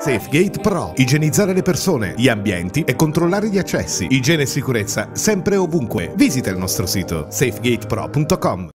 SafeGate Pro. Igienizzare le persone, gli ambienti e controllare gli accessi. Igiene e sicurezza sempre e ovunque. Visita il nostro sito safegatepro.com.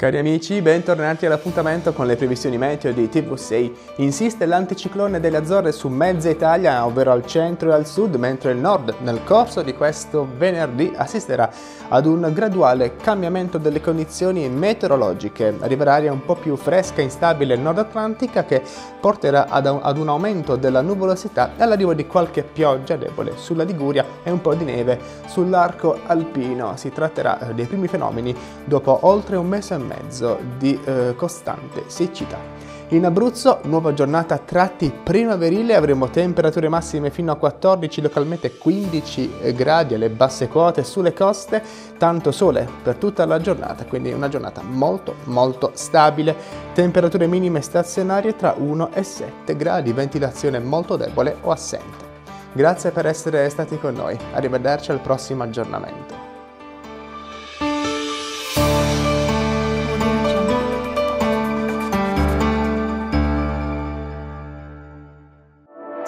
Cari amici, bentornati all'appuntamento con le previsioni meteo di TV6. Insiste l'anticiclone delle Azzorre su mezza Italia, ovvero al centro e al sud, mentre il nord nel corso di questo venerdì assisterà ad un graduale cambiamento delle condizioni meteorologiche. Arriverà aria un po' più fresca e instabile nord atlantica che porterà ad un, aumento della nuvolosità e all'arrivo di qualche pioggia debole sulla Liguria e un po' di neve sull'arco alpino. Si tratterà eh, dei primi fenomeni dopo oltre un mese e mezzo mezzo di eh, costante siccità. In Abruzzo, nuova giornata a tratti primaverile, avremo temperature massime fino a 14, localmente 15 eh, gradi alle basse quote sulle coste, tanto sole per tutta la giornata, quindi una giornata molto molto stabile, temperature minime stazionarie tra 1 e 7 gradi, ventilazione molto debole o assente. Grazie per essere stati con noi, arrivederci al prossimo aggiornamento.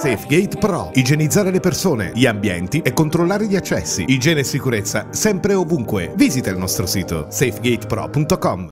SafeGate Pro. Igienizzare le persone, gli ambienti e controllare gli accessi. Igiene e sicurezza sempre e ovunque. Visita il nostro sito safegatepro.com.